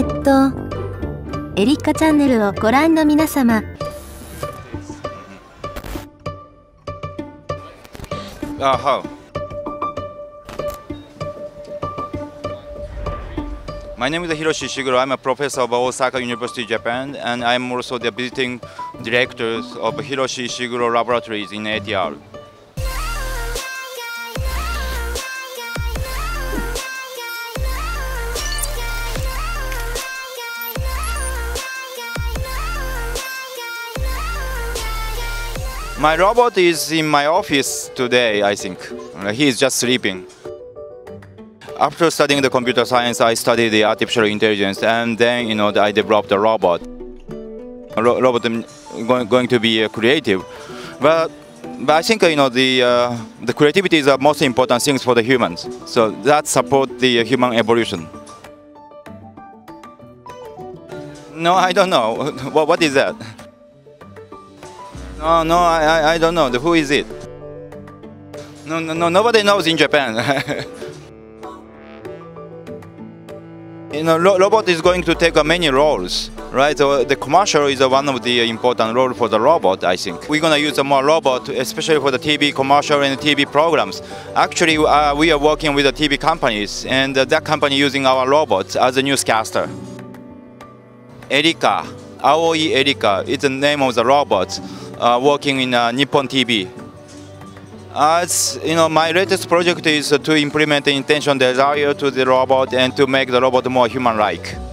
えっとエリカチャンネルをご覧の皆様 Uh, how? My name is Hiroshi Ishiguro. I'm a professor of Osaka University, Japan, and I'm also the visiting director of Hiroshi Ishiguro Laboratories in ATR. My robot is in my office today, I think. He is just sleeping. After studying the computer science, I studied the artificial intelligence, and then you know I developed a robot. A ro- robot um, going, going to be uh, creative, but but I think uh, you know the uh, the creativity is the most important things for the humans. So that support the uh, human evolution. No, I don't know. what, what is that? No, no, I, I, don't know. Who is it? No, no, no, nobody knows in Japan. you know, ro- robot is going to take many roles, right? So the commercial is one of the important role for the robot, I think. We're gonna use a more robot, especially for the TV commercial and TV programs. Actually, uh, we are working with the TV companies, and uh, that company using our robots as a newscaster. Erika, Aoi Erika is the name of the robot working in uh, Nippon TV. As you know, my latest project is to implement intention desire to the robot and to make the robot more human-like.